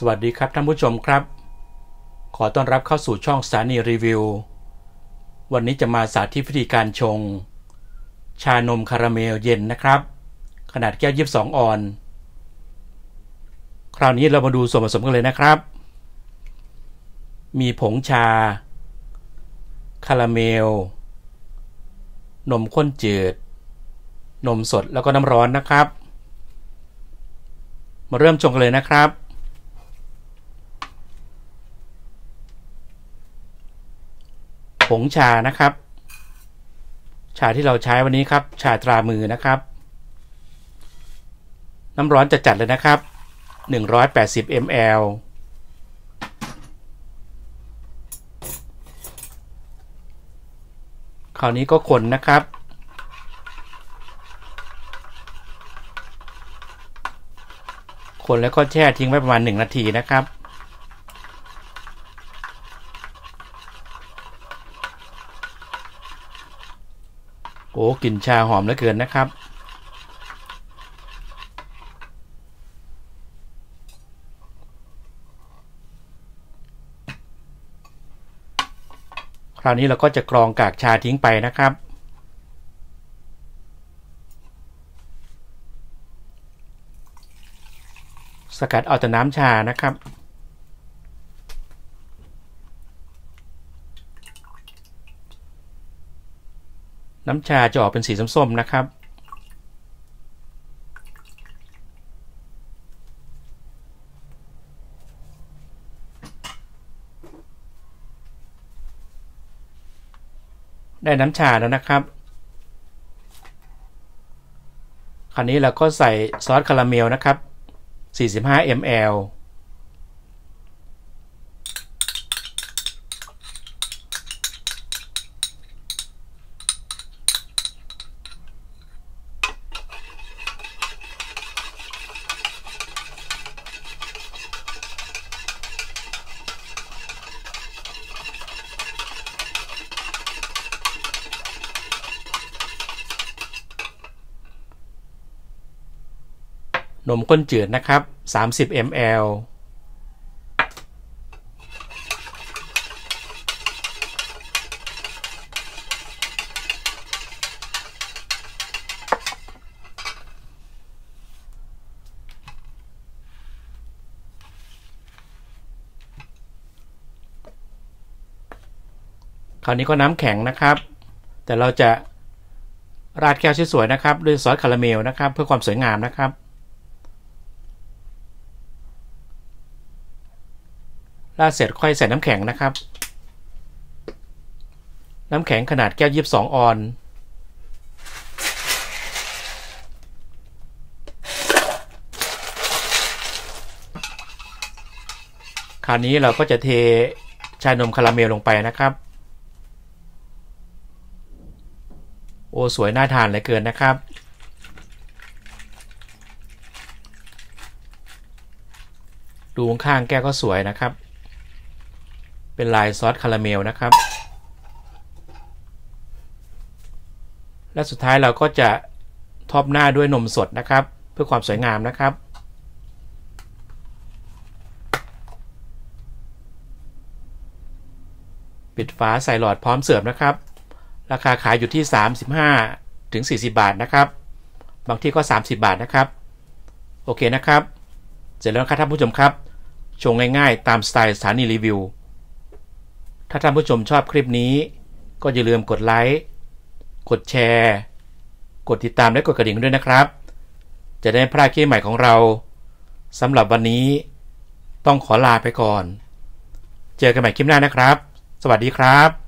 สวัสดีครับท่านผู้ชมครับ ขอต้อนรับเข้าสู่ช่องสถานีรีวิว วันนี้จะมาสาธิตวิธีการชง ชานมคาราเมลเย็นนะครับ ขนาดแก้ว22ออน คราวนี้เรามาดูส่วนผสมกันเลยนะครับ มีผงชา คาราเมล นมข้นจืด นมสดแล้วก็น้ำร้อนนะครับ มาเริ่มชงกันเลยนะครับ ผงชานะครับ ชาที่เราใช้วันนี้ครับ ชาตรามือนะครับ น้ำร้อนจะจัดเลยนะครับ 180 ml คราวนี้ก็คนนะครับคนแล้วก็แช่ทิ้งไว้ประมาณ 1 นาทีนะครับ โอ้กลิ่นชาหอมเหลือเกินนะครับ คราวนี้เราก็จะกรองกากชาทิ้งไปนะครับสกัดเอาแต่น้ำชานะครับ น้ำชาจะออกเป็นสีส้มๆนะครับ ได้น้ำชาแล้วนะครับ คราวนี้เราก็ใส่ซอสคาราเมลนะครับ 45 ml นมข้นจืดนะครับ 30 ml คราวนี้ก็น้ำแข็งนะครับ แต่เราจะราดแก้วสวยๆนะครับ ด้วยซอสคาราเมลนะครับ เพื่อความสวยงามนะครับ ราดเสร็จค่อยใส่น้ำแข็งนะครับ น้ำแข็งขนาดแก้วยีบสองออน คราวนี้เราก็จะเทชานมคาราเมลลงไปนะครับ โอ้สวยน่าทานเหลยเกินนะครับดูข้างแก้วก็สวยนะครับ เป็นลายซอสคาราเมลนะครับ และสุดท้ายเราก็จะท็อปหน้าด้วยนมสดนะครับ เพื่อความสวยงามนะครับ ปิดฝาใส่หลอดพร้อมเสิร์ฟนะครับ ราคาขายอยู่ที่ 35ถึง40 บาทนะครับ บางที่ก็ 30 บาทนะครับ โอเคนะครับ เสร็จแล้วครับท่านผู้ชมครับ ชงง่ายๆ ตามสไตล์สถานีรีวิวาท่านผู้ชมชอบคลิปนี้ ก็อย่าลืมกดไลค์กดแชร์ กดติดตามและกดกระดิ่งด้วยนะครับ จะได้พลาดคลิปใหม่ของเราสำหรับวันนี้ ต้องขอลาไปก่อน เจอกันใหม่คลิปหน้านะครับ สวัสดีครับ